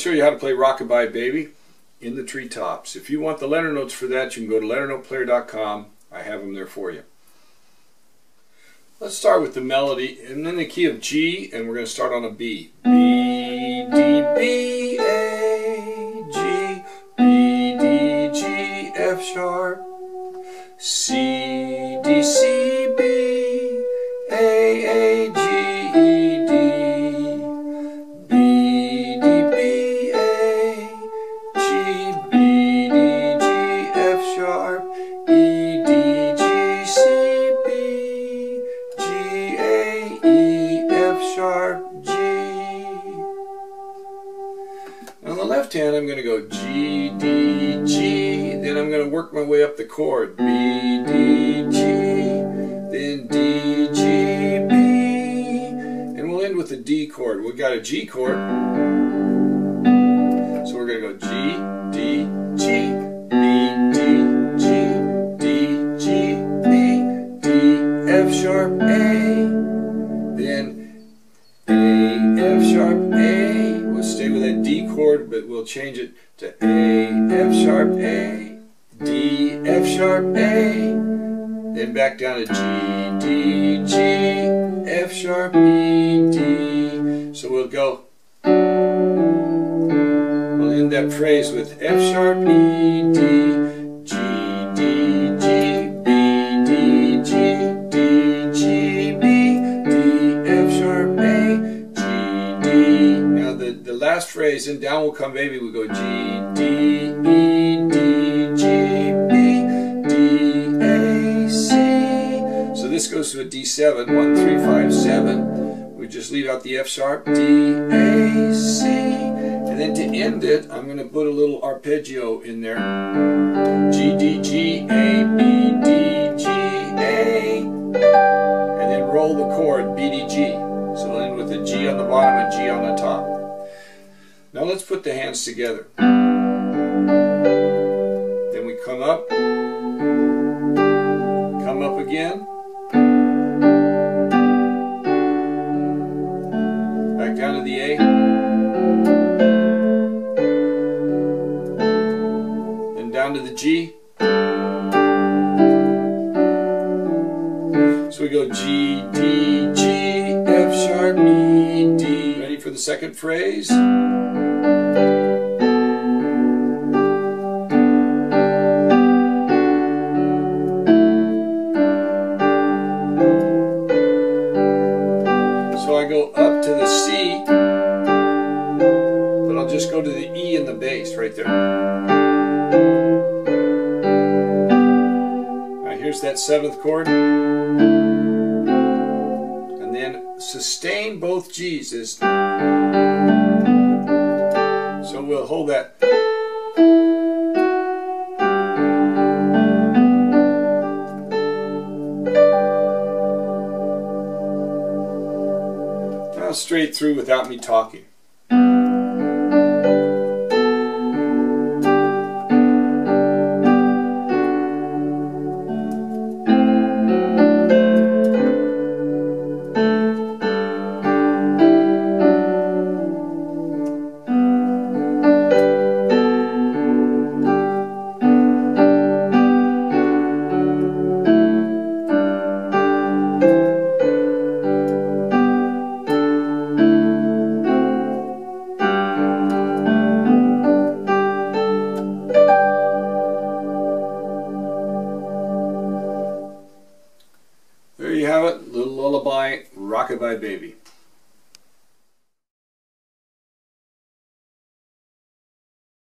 show you how to play Rockabye Baby in the treetops. If you want the letter notes for that, you can go to letter-note-player.com. I have them there for you. Let's start with the melody and then the key of G, and we're going to start on a B. B, D, B, A, G, B, D, G, F sharp, C, left hand, I'm going to go G, D, G, then I'm going to work my way up the chord. B, D, G, then D, G, B, and we'll end with a D chord. We've got a G chord, so we're going to go G, D, G, B, D, G, D, G, B, D, F sharp, A, then A, F sharp, A. We'll stay with that D chord, but we'll change it to A, F sharp, A, D, F sharp, A, then back down to G, D, G, F sharp, E, D. So we'll go, we'll end that phrase with F sharp, E, D, the, the last phrase, in Down Will Come Baby, we go G, D, E, D, G, B, D, A, C. So this goes to a D7, 1, 3, 5, 7. We just leave out the F sharp, D, A, C. And then to end it, I'm going to put a little arpeggio in there. G, D, G, A, B, D, G, A. And then roll the chord, B, D, G. So we'll end with a G on the bottom and G on the top. Now let's put the hands together. Then we come up, come up again, back down to the A, then down to the G. So we go G, D, G, for the second phrase? So I go up to the C, but I'll just go to the E in the bass right there. Now here's that seventh chord. Sustain both G's. So we'll hold that. Now straight through without me talking. There you have it, little lullaby, Rockabye Baby.